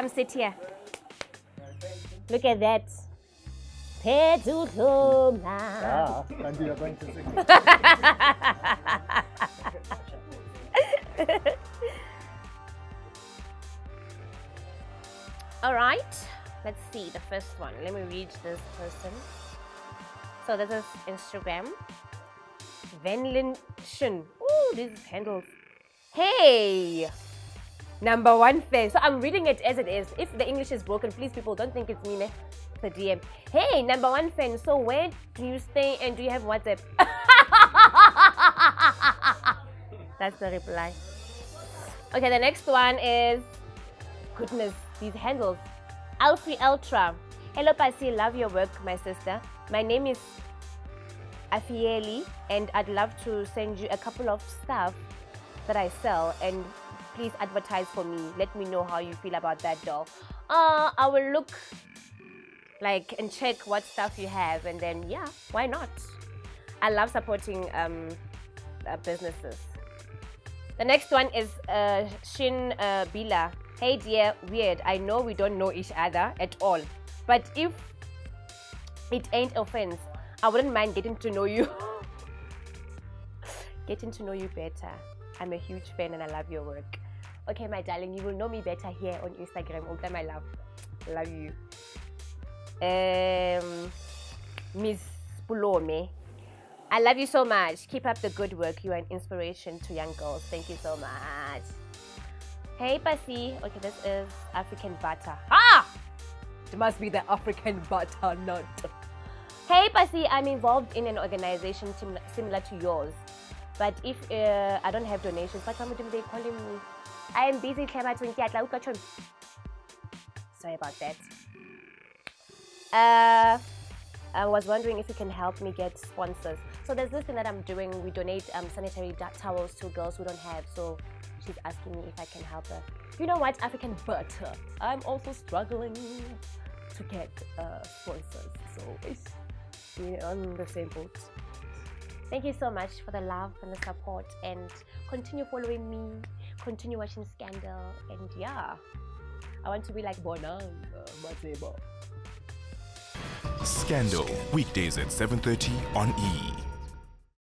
Come sit here. Look at that. Ah, and you are going to sing. All right, let's see the first one. Let me read this person. So this is Instagram. Venlin Shun. Ooh, these handles. Hey, number one fan. So I'm reading it as it is. If the English is broken, please people don't think it's me, ne? The DM. Hey, number one fan. So where do you stay and do you have WhatsApp? That's the reply. Okay, the next one is goodness, these handles. Alfie Ultra. Hello, Pasi. Love your work, my sister. My name is Afieli, and I'd love to send you a couple of stuff that I sell, and please advertise for me. Let me know how you feel about that doll. Uh, I will look like and check what stuff you have, and then yeah, why not? I love supporting um, uh, businesses. The next one is uh, Shin uh, Bila. Hey dear, weird. I know we don't know each other at all, but if it ain't offense, I wouldn't mind getting to know you. getting to know you better. I'm a huge fan and I love your work. Okay, my darling, you will know me better here on Instagram. Okay, my love. Love you. Um, Miss Pulome. I love you so much. Keep up the good work. You are an inspiration to young girls. Thank you so much. Hey, Pasi. Okay, this is African butter. Ah! It must be the African butter nut. Hey, Pasi. I'm involved in an organization sim- similar to yours. But if uh, I don't have donations, but what time they calling me? I am busy, Clement. Sorry about that. Uh, I was wondering if you can help me get sponsors. So there's this thing that I'm doing. We donate um, sanitary towels to girls who don't have. So she's asking me if I can help her. You know what, African butter. I'm also struggling to get uh, sponsors. So it's we're on the same boat. Thank you so much for the love and the support, and continue following me. Continue watching Scandal, and yeah, I want to be like Bonang, Matheba. Scandal, weekdays at 7.30 on E!